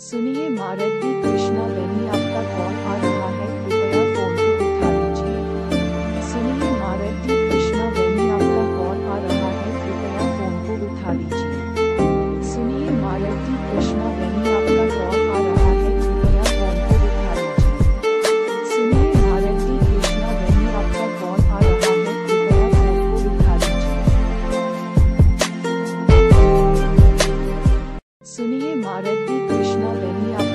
सुनिए माँ रेड्डी सुनिए मारद कृष्णा लनिया